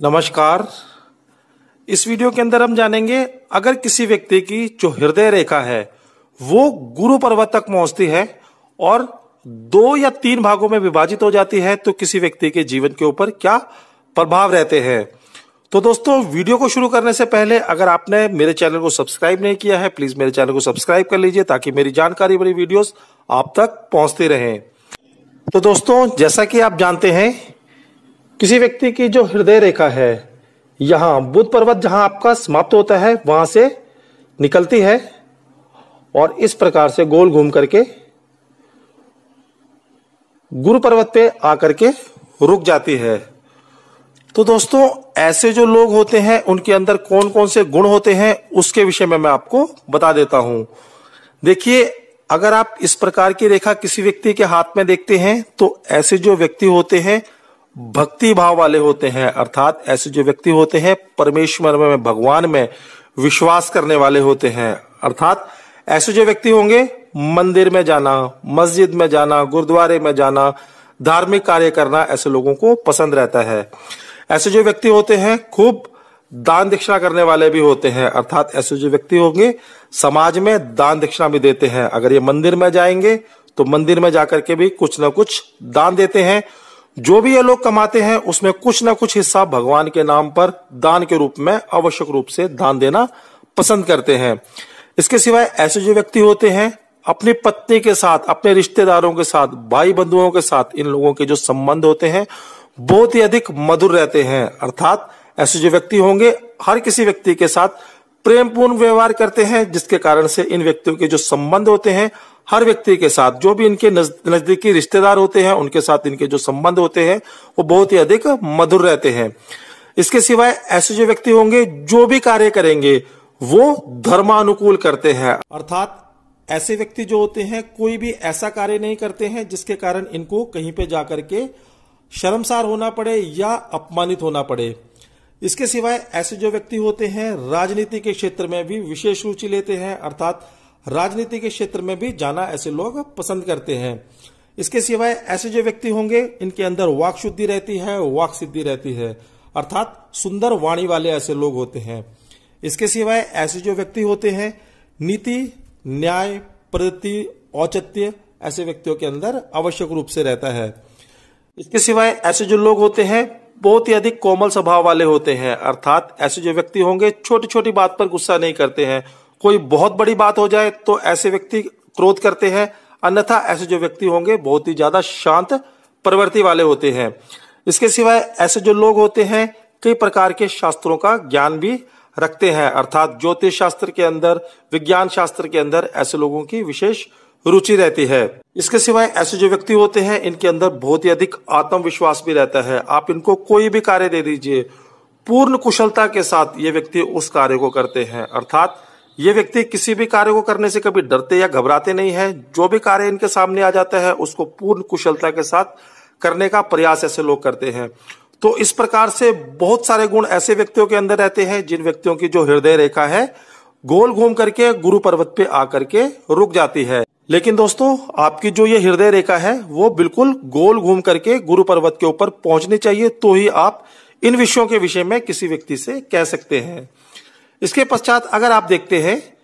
नमस्कार। इस वीडियो के अंदर हम जानेंगे, अगर किसी व्यक्ति की जो हृदय रेखा है, वो गुरु पर्वत तक पहुँचती है और दो या तीन भागों में विभाजित हो जाती है तो किसी व्यक्ति के जीवन के ऊपर क्या प्रभाव रहते हैं? तो दोस्तों, वीडियो को शुरू करने से पहले, अगर आपने मेरे चैनल को सब्सक्राइब नहीं किया है, प्लीज़ मेरे चैनल को सब्सक्राइब कर लीजिए ताकि मेरी जानकारी भरी वीडियोस आप तक पहुँचती रहे। तो दोस्तों, जैसा कि आप जानते हैं किसी व्यक्ति की जो हृदय रेखा है, यहाँ बुद्ध पर्वत जहाँ आपका समाप्त होता है, वहाँ से निकलती है और इस प्रकार से गोल घूम करके गुरु पर्वत पे आकर के रुक जाती है। तो दोस्तों, ऐसे जो लोग होते हैं, उनके अंदर कौन कौन से गुण होते हैं, उसके विषय में मैं आपको बता देता हूँ। देखिए, अगर आप इस प्रकार की रेखा किसी व्यक्ति के हाथ में देखते हैं तो ऐसे जो व्यक्ति होते हैं भक्ति भाव वाले होते हैं, अर्थात ऐसे जो व्यक्ति होते हैं, परमेश्वर में, भगवान में विश्वास करने वाले होते हैं। अर्थात ऐसे जो व्यक्ति होंगे, मंदिर में जाना, मस्जिद में जाना, गुरुद्वारे में जाना, धार्मिक कार्य करना ऐसे लोगों को पसंद रहता है। ऐसे जो व्यक्ति होते हैं, खूब दान दक्षिणा करने वाले भी होते हैं। अर्थात ऐसे जो व्यक्ति होंगे, समाज में दान दक्षिणा भी देते हैं। अगर ये मंदिर में जाएँगे तो मंदिर में जाकर के भी कुछ ना कुछ दान देते हैं। जो भी ये लोग कमाते हैं, उसमें कुछ ना कुछ हिस्सा भगवान के नाम पर दान के रूप में, आवश्यक रूप से दान देना पसंद करते हैं। इसके सिवाय ऐसे जो व्यक्ति होते हैं, अपनी पत्नी के साथ, अपने रिश्तेदारों के साथ, भाई बंधुओं के साथ, इन लोगों के जो संबंध होते हैं, बहुत ही अधिक मधुर रहते हैं। अर्थात ऐसे जो व्यक्ति होंगे, हर किसी व्यक्ति के साथ प्रेम पूर्ण व्यवहार करते हैं, जिसके कारण से इन व्यक्तियों के जो संबंध होते हैं, हर व्यक्ति के साथ जो भी इनके नजदीकी रिश्तेदार होते हैं, उनके साथ इनके जो संबंध होते हैं, वो बहुत ही अधिक मधुर रहते हैं। इसके सिवाय ऐसे जो व्यक्ति होंगे, जो भी कार्य करेंगे, वो धर्मानुकूल करते हैं। अर्थात ऐसे व्यक्ति जो होते हैं, कोई भी ऐसा कार्य नहीं करते हैं, जिसके कारण इनको कहीं पे जाकर के शर्मसार होना पड़े या अपमानित होना पड़े। इसके सिवाय ऐसे जो व्यक्ति होते हैं, राजनीति के क्षेत्र में भी विशेष रुचि लेते हैं, अर्थात राजनीति के क्षेत्र में भी जाना ऐसे लोग पसंद करते हैं। इसके सिवाय ऐसे जो व्यक्ति होंगे, इनके अंदर वाक शुद्धि रहती है, वाक सिद्धि रहती है, अर्थात सुंदर वाणी वाले ऐसे लोग होते हैं। इसके सिवाय ऐसे जो व्यक्ति होते हैं, नीति, न्याय प्रति औचित्य, ऐसे व्यक्तियों के अंदर आवश्यक रूप से रहता है। इसके सिवाय ऐसे जो लोग होते हैं बहुत ही अधिक कोमल स्वभाव वाले होते हैं। अर्थात ऐसे जो व्यक्ति होंगे छोटी छोटी बात पर गुस्सा नहीं करते हैं। कोई बहुत बड़ी बात हो जाए तो ऐसे व्यक्ति क्रोध करते हैं। अन्यथा ऐसे जो व्यक्ति होंगे, बहुत ही ज़्यादा शांत, प्रवृत्ति वाले होते हैं। इसके सिवाय ऐसे जो लोग होते हैं, कई प्रकार के शास्त्रों का ज्ञान भी रखते हैं। अर्थात ज्योतिष शास्त्र के अंदर विज्ञान शास्त्र के अंदर ऐसे लोगों की विशेष रुचि रहती है। इसके सिवाय ऐसे जो व्यक्ति होते हैं, इनके अंदर बहुत ही अधिक आत्मविश्वास भी रहता है। आप इनको कोई भी कार्य दे दीजिए, पूर्ण कुशलता के साथ ये व्यक्ति उस कार्य को करते हैं। अर्थात, ये व्यक्ति किसी भी कार्य को करने से कभी डरते या घबराते नहीं है। जो भी कार्य इनके सामने आ जाता है, उसको पूर्ण कुशलता के साथ करने का प्रयास ऐसे लोग करते हैं। तो इस प्रकार से बहुत सारे गुण ऐसे व्यक्तियों के अंदर रहते हैं, जिन व्यक्तियों की जो हृदय रेखा है गोल घूम करके गुरु पर्वत पे आकर के रुक जाती है। लेकिन दोस्तों, आपकी जो ये हृदय रेखा है, वो बिल्कुल गोल घूम करके गुरु पर्वत के ऊपर पहुंचनी चाहिए तो ही आप इन विषयों के विषय में किसी व्यक्ति से कह सकते हैं। इसके पश्चात अगर आप देखते हैं,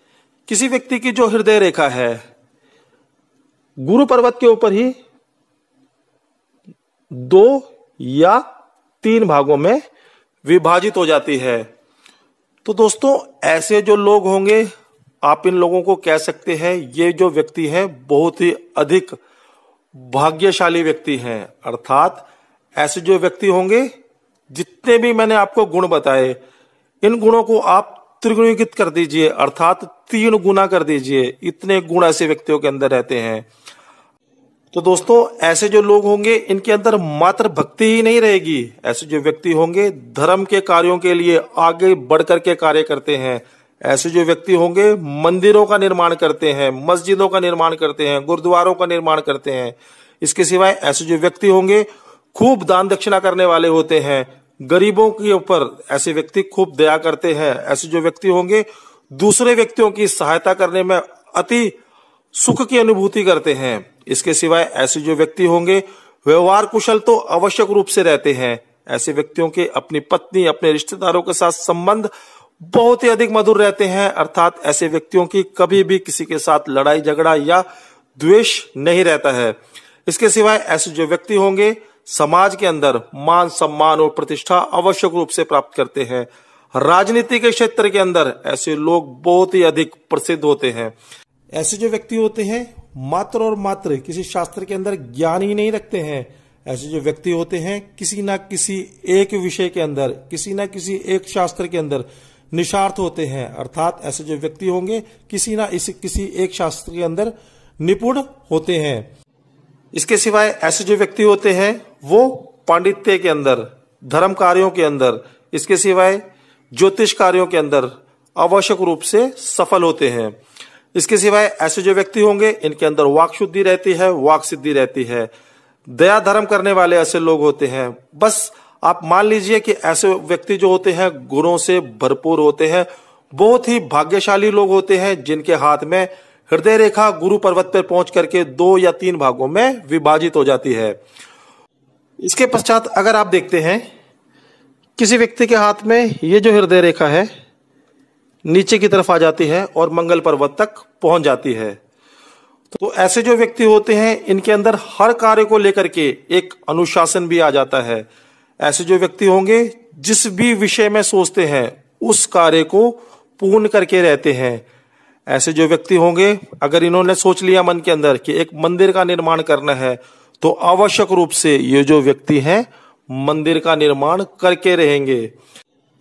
किसी व्यक्ति की जो हृदय रेखा है, गुरु पर्वत के ऊपर ही दो या तीन भागों में विभाजित हो जाती है। तो दोस्तों, ऐसे जो लोग होंगे, आप इन लोगों को कह सकते हैं, ये जो व्यक्ति है, बहुत ही अधिक भाग्यशाली व्यक्ति हैं। अर्थात, ऐसे जो व्यक्ति होंगे, जितने भी मैंने आपको गुण बताए, इन गुणों को आप त्रिगुणीकृत कर दीजिए। अर्थात, तीन गुना कर दीजिए। इतने गुण ऐसे व्यक्तियों के अंदर रहते हैं। तो दोस्तों, ऐसे जो लोग होंगे, इनके अंदर मात्र भक्ति ही नहीं रहेगी। ऐसे जो व्यक्ति होंगे, धर्म के कार्यों के लिए आगे बढ़कर के कार्य करते हैं। ऐसे जो व्यक्ति होंगे, मंदिरों का निर्माण करते हैं, मस्जिदों का निर्माण करते हैं, गुरुद्वारों का निर्माण करते हैं। इसके सिवाय ऐसे जो व्यक्ति होंगे, खूब दान दक्षिणा करने वाले होते हैं। गरीबों के ऊपर ऐसे व्यक्ति खूब दया करते हैं। ऐसे जो व्यक्ति होंगे, दूसरे व्यक्तियों की सहायता करने में अति सुख की अनुभूति करते हैं। इसके सिवाय ऐसे जो व्यक्ति होंगे, व्यवहार कुशल तो आवश्यक रूप से रहते हैं। ऐसे व्यक्तियों के अपनी पत्नी, अपने रिश्तेदारों के साथ संबंध बहुत ही अधिक मधुर रहते हैं। अर्थात ऐसे व्यक्तियों की कभी भी किसी के साथ लड़ाई, झगड़ा या द्वेष नहीं रहता है। इसके सिवाय ऐसे जो व्यक्ति होंगे, समाज के अंदर मान सम्मान और प्रतिष्ठा आवश्यक रूप से प्राप्त करते हैं। राजनीति के क्षेत्र के अंदर ऐसे लोग बहुत ही अधिक प्रसिद्ध होते हैं। ऐसे जो व्यक्ति होते हैं, मात्र और मात्र किसी शास्त्र के अंदर ज्ञान ही नहीं रखते हैं। ऐसे जो व्यक्ति होते हैं, किसी ना किसी एक विषय के अंदर, किसी ना किसी एक शास्त्र के अंदर निशार्थ होते हैं। अर्थात ऐसे जो व्यक्ति होंगे, किसी ना इस किसी एक शास्त्र के अंदर निपुण होते हैं। इसके सिवाय ऐसे जो व्यक्ति होते हैं, वो पांडित्य के अंदर, धर्म कार्यों के अंदर, इसके सिवाय ज्योतिष कार्यों के अंदर आवश्यक रूप से सफल होते हैं। इसके सिवाय ऐसे जो व्यक्ति होंगे, इनके अंदर वाक शुद्धि रहती है, वाक सिद्धि रहती है। दया धर्म करने वाले ऐसे लोग होते हैं। बस आप मान लीजिए कि ऐसे व्यक्ति जो होते हैं, गुणों से भरपूर होते हैं। बहुत ही भाग्यशाली लोग होते हैं, जिनके हाथ में हृदय रेखा गुरु पर्वत पर पहुँच करके दो या तीन भागों में विभाजित हो जाती है। इसके पश्चात अगर आप देखते हैं, किसी व्यक्ति के हाथ में ये जो हृदय रेखा है नीचे की तरफ़ आ जाती है और मंगल पर्वत तक पहुँच जाती है। तो ऐसे जो व्यक्ति होते हैं, इनके अंदर हर कार्य को लेकर के एक अनुशासन भी आ जाता है। ऐसे जो व्यक्ति होंगे, जिस भी विषय में सोचते हैं, उस कार्य को पूर्ण करके रहते हैं। ऐसे जो व्यक्ति होंगे, अगर इन्होंने सोच लिया मन के अंदर कि एक मंदिर का निर्माण करना है तो आवश्यक रूप से ये जो व्यक्ति हैं, मंदिर का निर्माण करके रहेंगे।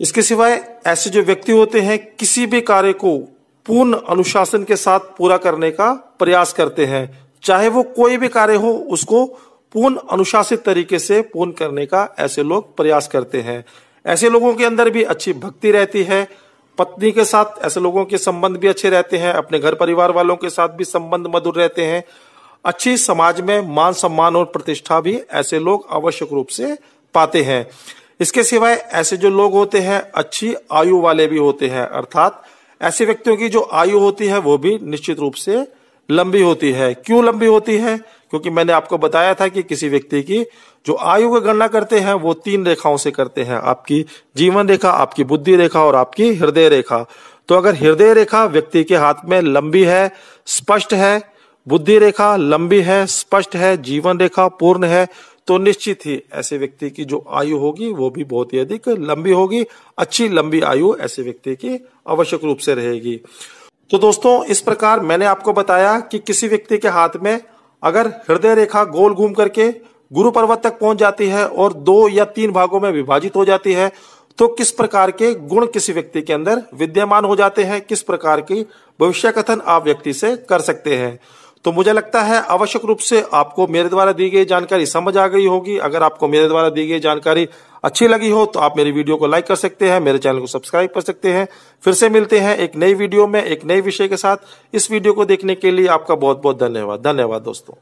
इसके सिवाय ऐसे जो व्यक्ति होते हैं, किसी भी कार्य को पूर्ण अनुशासन के साथ पूरा करने का प्रयास करते हैं। चाहे वो कोई भी कार्य हो, उसको पूर्ण अनुशासित तरीके से पूर्ण करने का ऐसे लोग प्रयास करते हैं। ऐसे लोगों के अंदर भी अच्छी भक्ति रहती है। पत्नी के साथ ऐसे लोगों के संबंध भी अच्छे रहते हैं। अपने घर परिवार वालों के साथ भी संबंध मधुर रहते हैं। अच्छी समाज में मान सम्मान और प्रतिष्ठा भी ऐसे लोग आवश्यक रूप से पाते हैं। इसके सिवाय ऐसे जो लोग होते हैं, अच्छी आयु वाले भी होते हैं, अर्थात ऐसे व्यक्तियों की जो आयु होती है, वो भी निश्चित रूप से लंबी होती है। क्यों लंबी होती है? क्योंकि मैंने आपको बताया था कि किसी व्यक्ति की जो आयु की गणना करते हैं, वो तीन रेखाओं से करते हैं। आपकी जीवन रेखा, आपकी बुद्धि रेखा और आपकी हृदय रेखा। तो अगर हृदय रेखा व्यक्ति के हाथ में लंबी है, स्पष्ट है, बुद्धि रेखा लंबी है, स्पष्ट है, जीवन रेखा पूर्ण है तो निश्चित ही ऐसे व्यक्ति की जो आयु होगी, वो भी बहुत ही अधिक लंबी होगी। अच्छी लंबी आयु ऐसे व्यक्ति की आवश्यक रूप से रहेगी। तो दोस्तों, इस प्रकार मैंने आपको बताया कि किसी व्यक्ति के हाथ में अगर हृदय रेखा गोल घूम करके गुरु पर्वत तक पहुँच जाती है और दो या तीन भागों में विभाजित हो जाती है तो किस प्रकार के गुण किसी व्यक्ति के अंदर विद्यमान हो जाते हैं? किस प्रकार की भविष्य कथन आप व्यक्ति से कर सकते हैं? तो मुझे लगता है आवश्यक रूप से आपको मेरे द्वारा दी गई जानकारी समझ आ गई होगी। अगर आपको मेरे द्वारा दी गई जानकारी अच्छी लगी हो तो आप मेरी वीडियो को लाइक कर सकते हैं, मेरे चैनल को सब्सक्राइब कर सकते हैं। फिर से मिलते हैं एक नई वीडियो में, एक नए विषय के साथ। इस वीडियो को देखने के लिए आपका बहुत बहुत धन्यवाद। धन्यवाद, दोस्तों।